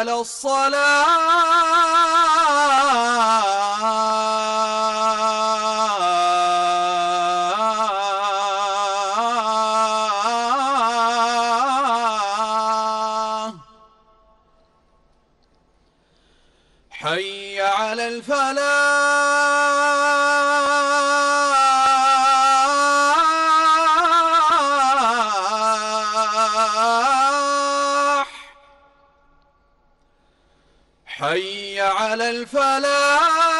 على الصلاة؟ حي على الفلاح. على الفلاح.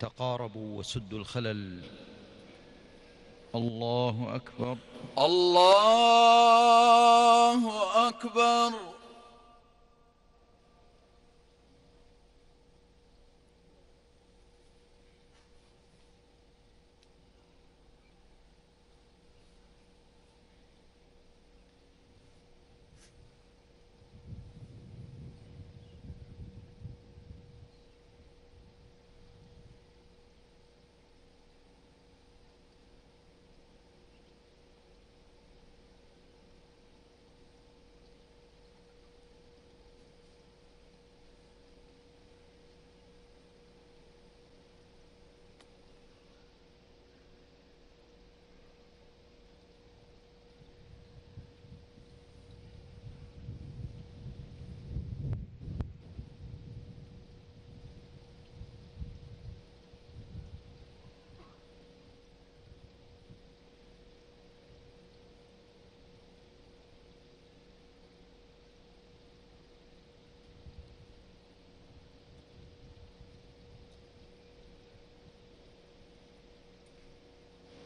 تقاربوا وسدوا الخلل. الله أكبر. الله أكبر.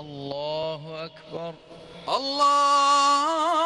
الله أكبر. الله